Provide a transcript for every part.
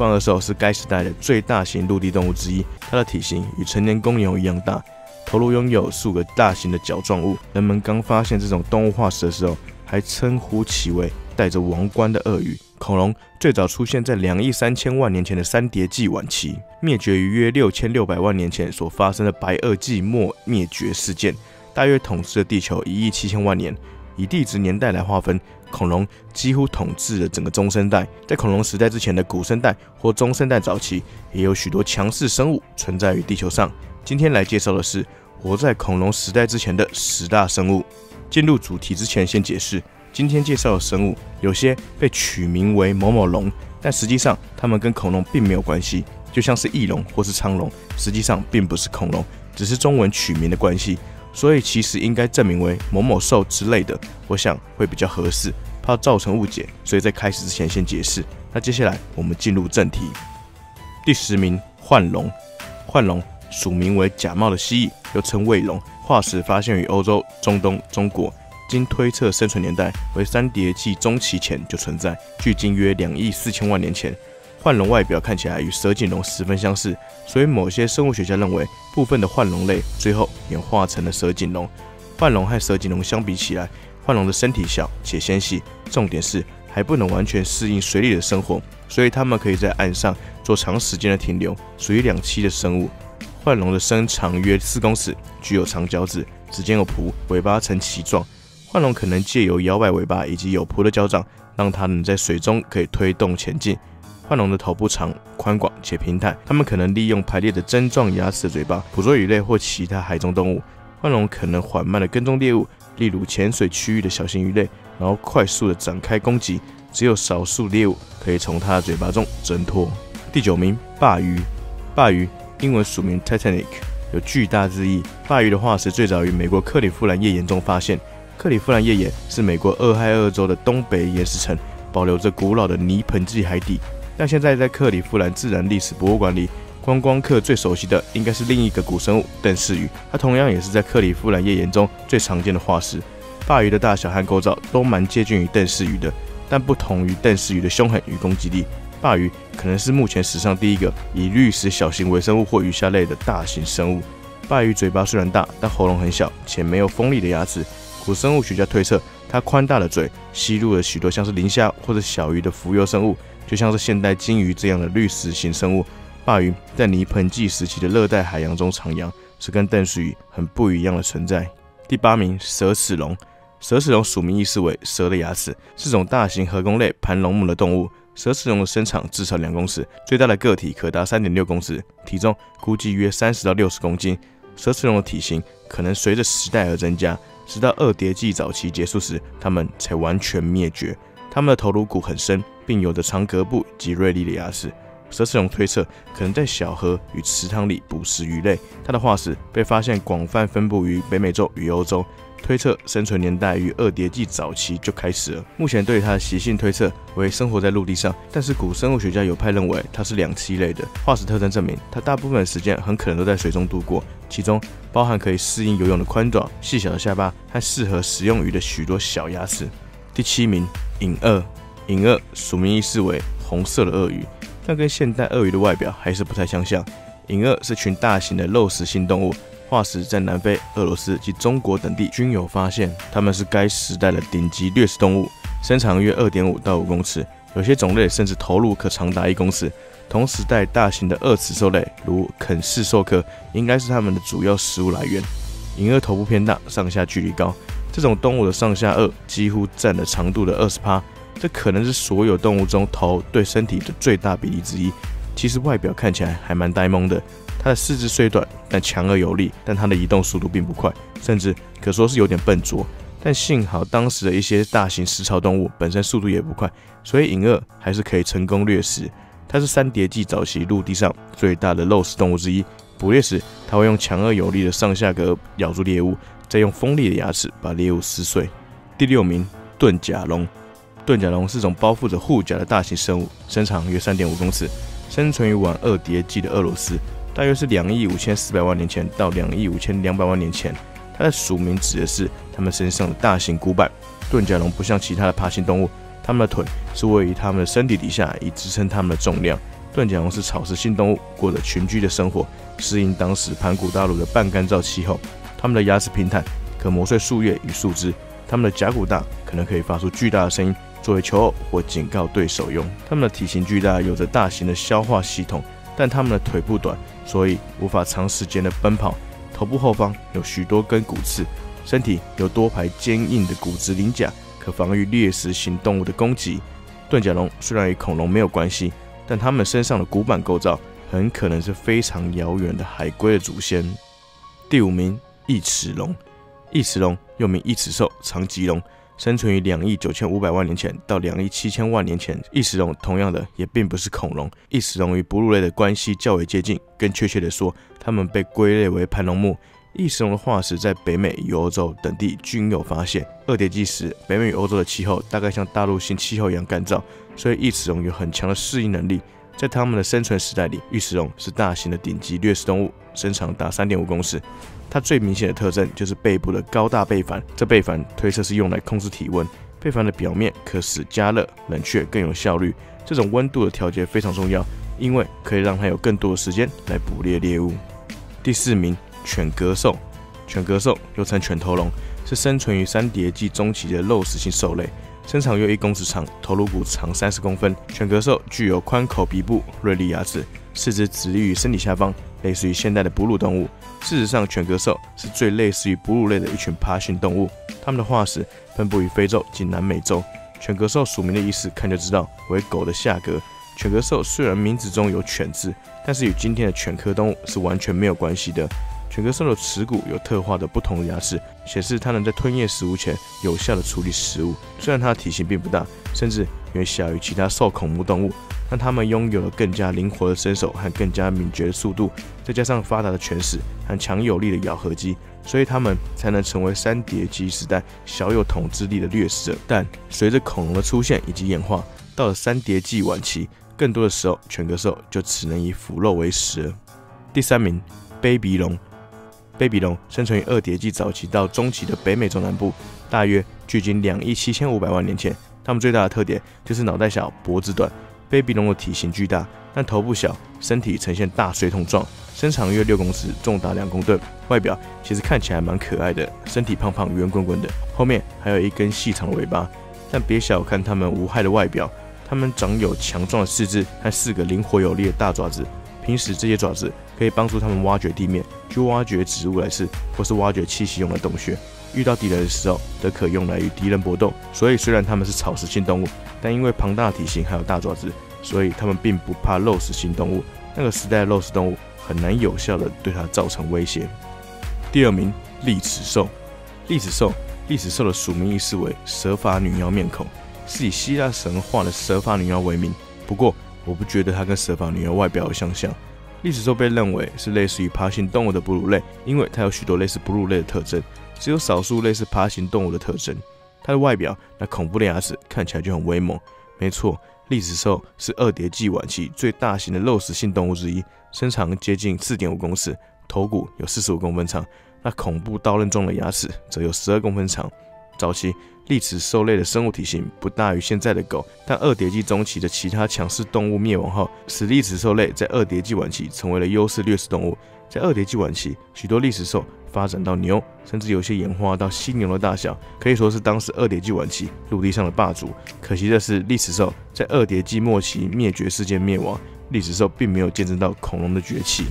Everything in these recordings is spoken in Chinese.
冠鳄兽是该时代的最大型陆地动物之一，它的体型与成年公牛一样大，头颅拥有数个大型的角状物。人们刚发现这种动物化石的时候，还称呼其为带着王冠的鳄鱼。恐龙最早出现在两亿三千万年前的三叠纪晚期，灭绝于约六千六百万年前所发生的白垩纪末灭绝事件，大约统治了地球一亿七千万年。以地质年代来划分，恐龙几乎统治了整个中生代。在恐龙时代之前的古生代或中生代早期，也有许多强势生物存在于地球上。今天来介绍的是活在恐龙时代之前的十大生物。进入主题之前，先解释。今天介绍的生物，有些被取名为某某龙，但实际上它们跟恐龙并没有关系，就像是翼龙或是苍龙，实际上并不是恐龙，只是中文取名的关系。所以其实应该证明为某某兽之类的，我想会比较合适，怕造成误解，所以在开始之前先解释。那接下来我们进入正题。第十名，幻龙。幻龙属名为假冒的蜥蜴，又称卫龙，化石发现于欧洲、中东、中国。经推测，生存年代为三叠纪中期前就存在，距今约两亿四千万年前。幻龙外表看起来与蛇颈龙十分相似，所以某些生物学家认为，部分的幻龙类最后演化成了蛇颈龙。幻龙和蛇颈龙相比起来，幻龙的身体小且纤细，重点是还不能完全适应水里的生活，所以它们可以在岸上做长时间的停留，属于两栖的生物。幻龙的身长约四公尺，具有长脚趾，指尖有蹼，尾巴呈鳍状。幻龙可能借由摇摆尾巴以及有蹼的脚掌，让它能在水中可以推动前进。幻龙的头部长、宽广且平坦，它们可能利用排列的针状牙齿的嘴巴捕捉鱼类或其他海中动物。幻龙可能缓慢地跟踪猎物，例如潜水区域的小型鱼类，然后快速地展开攻击。只有少数猎物可以从它的嘴巴中挣脱。第九名，鲅鱼。鲅鱼英文属名 Titanic，有巨大之意。鲅鱼的化石最早于美国克里夫兰页岩中发现。克里夫兰页岩是美国俄亥俄州的东北岩石层，保留着古老的泥盆纪海底。但现在在克里夫兰自然历史博物馆里，观光客最熟悉的应该是另一个古生物邓氏鱼，它同样也是在克里夫兰页岩中最常见的化石。鲅鱼的大小和构造都蛮接近于邓氏鱼的，但不同于邓氏鱼的凶狠与攻击力，鲅鱼可能是目前史上第一个以滤食小型微生物或鱼虾类的大型生物。鲅鱼嘴巴虽然大，但喉咙很小，且没有锋利的牙齿。古生物学家推测，它宽大的嘴吸入了许多像是磷虾或者小鱼的浮游生物，就像是现代鲸鱼这样的滤食型生物。鲅鱼在泥盆纪时期的热带海洋中徜徉，是跟邓氏鱼很不一样的存在。第八名，蛇齿龙。蛇齿龙属名意思为蛇的牙齿，是种大型合弓类盘龙目的动物。蛇齿龙的身长至少两公尺，最大的个体可达三点六公尺，体重估计约三十到六十公斤。蛇齿龙的体型可能随着时代而增加。直到二叠纪早期结束时，它们才完全灭绝。它们的头颅骨很深，并有着长胳膊及锐利的牙齿。蛇齿龙推测可能在小河与池塘里捕食鱼类。它的化石被发现广泛分布于北美洲与欧洲。推测生存年代于二叠纪早期就开始了。目前对它的习性推测为生活在陆地上，但是古生物学家有派认为它是两栖类的。化石特征证明它大部分时间很可能都在水中度过，其中包含可以适应游泳的宽爪、细小的下巴和适合食用鱼的许多小牙齿。第七名，隐鳄。隐鳄属名意思为红色的鳄鱼，但跟现代鳄鱼的外表还是不太相像。隐鳄是群大型的肉食性动物。化石在南非、俄罗斯及中国等地均有发现，它们是该时代的顶级掠食动物，身长约二点五到五公尺，有些种类甚至头颅可长达一公尺。同时代大型的二齿兽类，如肯氏兽科，应该是它们的主要食物来源。银鳄头部偏大，上下距离高，这种动物的上下颚几乎占了长度的二十趴，这可能是所有动物中头对身体的最大比例之一。其实外表看起来还蛮呆萌的。它的四肢虽短，但强而有力，但它的移动速度并不快，甚至可说是有点笨拙。但幸好当时的一些大型食草动物本身速度也不快，所以隐鳄还是可以成功掠食。它是三叠纪早期陆地上最大的肉食动物之一。捕猎时，它会用强而有力的上下颌咬住猎物，再用锋利的牙齿把猎物撕碎。第六名，盾甲龙。盾甲龙是种包覆着护甲的大型生物，身长约三点五公尺，生存于晚二叠纪的俄罗斯。大约是两亿五千四百万年前到两亿五千两百万年前，它的属名指的是它们身上的大型骨板。盾甲龙不像其他的爬行动物，它们的腿是位于它们的身体底下，以支撑它们的重量。盾甲龙是草食性动物，过着群居的生活，适应当时盘古大陆的半干燥气候。它们的牙齿平坦，可磨碎树叶与树枝。它们的甲骨大，可能可以发出巨大的声音，作为求偶或警告对手用。它们的体型巨大，有着大型的消化系统，但它们的腿部短，所以无法长时间的奔跑。头部后方有许多根骨刺，身体有多排坚硬的骨质鳞甲，可防御猎食型动物的攻击。盾甲龙虽然与恐龙没有关系。但它们身上的骨板构造很可能是非常遥远的海龟的祖先。第五名，异齿龙。异齿龙又名异齿兽、长棘龙，生存于两亿九千五百万年前到两亿七千万年前。异齿龙同样的也并不是恐龙，异齿龙与哺乳类的关系较为接近，更确切的说，它们被归类为盘龙目。异齿龙的化石在北美与欧洲等地均有发现。二叠纪时，北美与欧洲的气候大概像大陆性气候一样干燥。所以异齿龙有很强的适应能力，在它们的生存时代里，异齿龙是大型的顶级掠食动物，身长达三点五公尺。它最明显的特征就是背部的高大背帆，这背帆推测是用来控制体温。背帆的表面可使加热、冷却更有效率。这种温度的调节非常重要，因为可以让它有更多的时间来捕猎猎物。第四名，犬蛤兽。犬蛤兽又称犬头龙，是生存于三叠纪中期的肉食性兽类。身长约一公尺长，头颅骨长三十公分。犬蛤兽具有宽口鼻部、锐利牙齿，四肢直立于身体下方，类似于现代的哺乳动物。事实上，犬科兽是最类似于哺乳类的一群爬行动物。它们的化石分布于非洲及南美洲。犬科兽属名的意思看就知道，为狗的下颌。犬科兽虽然名字中有“犬”字，但是与今天的犬科动物是完全没有关系的。犬科兽的齿骨有特化的不同牙齿，显示它能在吞咽食物前有效的处理食物。虽然它的体型并不大，甚至远小于其他兽孔目动物，但它们拥有了更加灵活的身手和更加敏捷的速度，再加上发达的犬齿和强有力的咬合肌，所以它们才能成为三叠纪时代小有统治力的掠食者。但随着恐龙的出现以及演化，到了三叠纪晚期，更多的时候犬蛤兽就只能以腐肉为食。第三名，卑鼻龙。卑比龙生存于二叠纪早期到中期的北美洲南部，大约距今两亿七千五百万年前。它们最大的特点就是脑袋小、脖子短。贝比龙的体型巨大，但头部小，身体呈现大水桶状，身长约六公尺，重达两公吨。外表其实看起来蛮可爱的，身体胖胖、圆滚滚的，后面还有一根细长的尾巴。但别小看它们无害的外表，它们长有强壮的四肢和四个灵活有力的大爪子。平时这些爪子可以帮助它们挖掘地面。去挖掘植物来吃，或是挖掘栖息用的洞穴。遇到敌人的时候，则可用来与敌人搏斗。所以，虽然它们是草食性动物，但因为庞大的体型还有大爪子，所以它们并不怕肉食性动物。那个时代的肉食动物很难有效的对它造成威胁。第二名，利齿兽。利齿兽，利齿兽的署名意思为蛇发女妖面孔，是以希腊神话的蛇发女妖为名。不过，我不觉得它跟蛇发女妖外表相像。历史兽被认为是类似于爬行动物的哺乳类，因为它有许多类似哺乳类的特征，只有少数类似爬行动物的特征。它的外表那恐怖的牙齿看起来就很威猛。没错，历史兽是二叠纪晚期最大型的肉食性动物之一，身长接近四点五公尺，头骨有四十五公分长，那恐怖刀刃状的牙齿则有十二公分长。早期。利齿兽类的生物体型不大于现在的狗，但二叠纪中期的其他强势动物灭亡后，使利齿兽类在二叠纪晚期成为了优势掠食动物。在二叠纪晚期，许多利齿兽发展到牛，甚至有些演化到犀牛的大小，可以说是当时二叠纪晚期陆地上的霸主。可惜的是，利齿兽在二叠纪末期灭绝事件灭亡，利齿兽并没有见证到恐龙的崛起。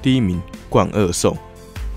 第一名，冠鳄兽。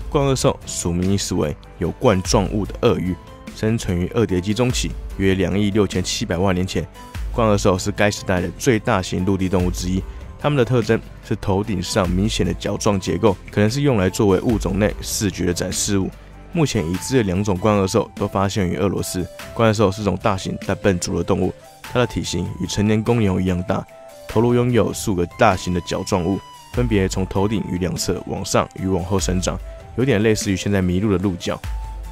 冠鳄兽属名意思为有冠状物的鳄鱼。生存于二叠纪中期，约两亿六千七百万年前。冠鳄兽是该时代的最大型陆地动物之一。它们的特征是头顶上明显的角状结构，可能是用来作为物种内视觉的展示物。目前已知的两种冠鳄兽都发现于俄罗斯。冠鳄兽是种大型但笨拙的动物，它的体型与成年公牛一样大，头颅拥有数个大型的角状物，分别从头顶与两侧往上与往后生长，有点类似于现在麋鹿的鹿角。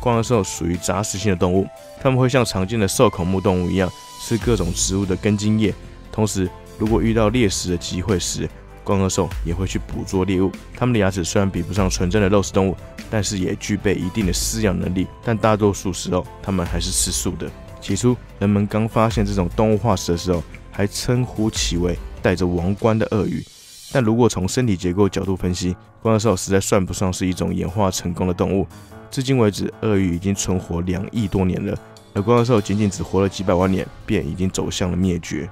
冠鳄兽属于杂食性的动物，它们会像常见的兽孔目动物一样吃各种植物的根茎叶。同时，如果遇到猎食的机会时，冠鳄兽也会去捕捉猎物。它们的牙齿虽然比不上纯正的肉食动物，但是也具备一定的饲养能力。但大多数时候，它们还是吃素的。起初，人们刚发现这种动物化石的时候，还称呼其为带着王冠的鳄鱼。但如果从身体结构角度分析，光头兽实在算不上是一种演化成功的动物。至今为止，鳄鱼已经存活两亿多年了，而光头兽仅仅只活了几百万年，便已经走向了灭绝。